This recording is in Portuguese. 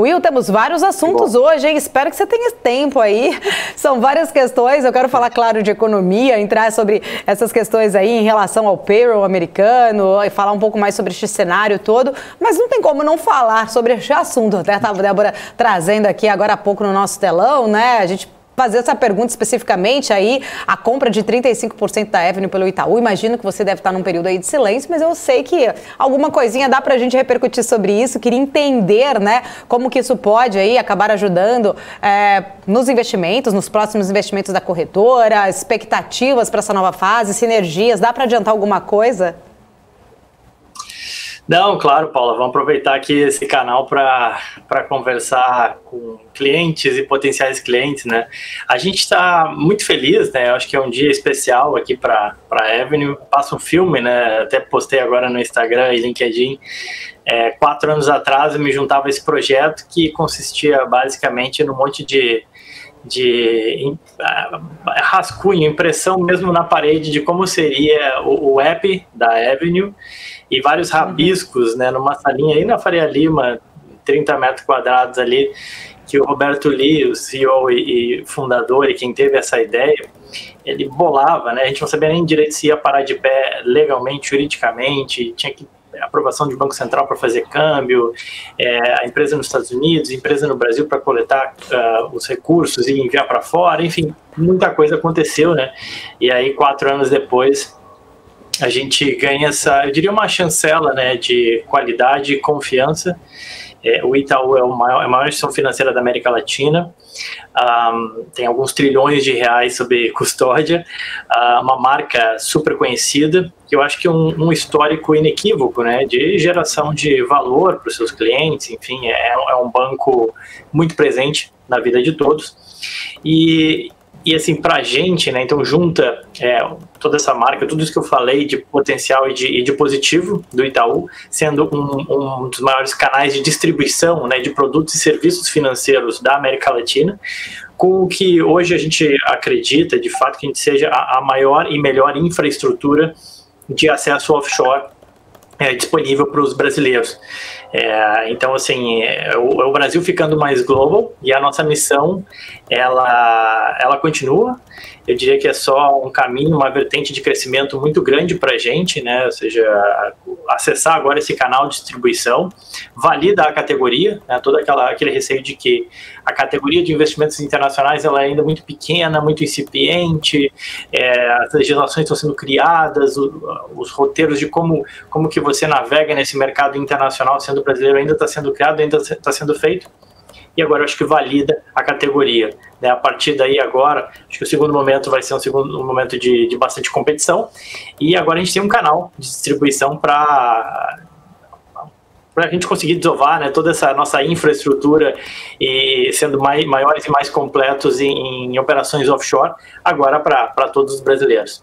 Will, temos vários assuntos hoje, hein? Espero que você tenha tempo aí. São várias questões. Eu quero falar, claro, de economia, entrar sobre essas questões aí em relação ao payroll americano e falar um pouco mais sobre este cenário todo. Mas não tem como não falar sobre este assunto. Até estava a Débora trazendo aqui agora há pouco no nosso telão, né? A gente fazer essa pergunta especificamente aí, a compra de 35% da Avenue pelo Itaú. Imagino que você deve estar num período aí de silêncio, mas eu sei que alguma coisinha dá para a gente repercutir sobre isso. Queria entender, né, como que isso pode aí acabar ajudando é, nos investimentos, nos próximos investimentos da corretora, expectativas para essa nova fase, sinergias. Dá para adiantar alguma coisa? Não, claro, Paula, vamos aproveitar aqui esse canal para conversar com clientes e potenciais clientes, né? A gente está muito feliz, né? Eu acho que é um dia especial aqui para a Avenue. Passa um filme, né? Até postei agora no Instagram e LinkedIn. É, quatro anos atrás eu me juntava a esse projeto que consistia basicamente num monte de de rascunho, impressão mesmo na parede de como seria o, o app da Avenue e vários uhum. rabiscos, né, numa salinha aí na Faria Lima, 30 metros quadrados ali, que o Roberto Lee, o CEO e, e fundador e quem teve essa ideia, ele bolava, né, a gente não sabia nem direito se ia parar de pé legalmente, juridicamente, tinha que aprovação de Banco Central para fazer câmbio, é, a empresa nos Estados Unidos, empresa no Brasil para coletar uh, os recursos e enviar para fora, enfim, muita coisa aconteceu, né? E aí, quatro anos depois, a gente ganha essa, eu diria uma chancela, né, de qualidade e confiança. É, o Itaú é, o maior, é a maior instituição financeira da América Latina, um, tem alguns trilhões de reais sob custódia, uh, uma marca super conhecida, que eu acho que é um, um histórico inequívoco, né, de geração de valor para os seus clientes, enfim, é, é um banco muito presente na vida de todos. E, e assim, para a gente, né, então junta é, toda essa marca, tudo isso que eu falei de potencial e de, e de positivo do Itaú, sendo um, um, dos maiores canais de distribuição né, de produtos e serviços financeiros da América Latina, com o que hoje a gente acredita, de fato, que a gente seja a, a maior e melhor infraestrutura de acesso offshore é, disponível para os brasileiros. É, então, assim, é o, é o, Brasil ficando mais global e a nossa missão, ela, ela continua. Eu diria que é só um caminho, uma vertente de crescimento muito grande para a gente, né? Ou seja, acessar agora esse canal de distribuição, valida a categoria, né? todo aquela, aquele receio de que a categoria de investimentos internacionais ela é ainda muito pequena, muito incipiente, é, as legislações estão sendo criadas, o, os roteiros de como, como que você navega nesse mercado internacional sendo brasileiro ainda está sendo criado, ainda está sendo feito. E agora acho que valida a categoria. Né? A partir daí agora, acho que o segundo momento vai ser um segundo um momento de, de bastante competição. E agora a gente tem um canal de distribuição para para a gente conseguir desovar né, toda essa nossa infraestrutura e sendo mai, maiores e mais completos em, em operações offshore, agora para todos os brasileiros.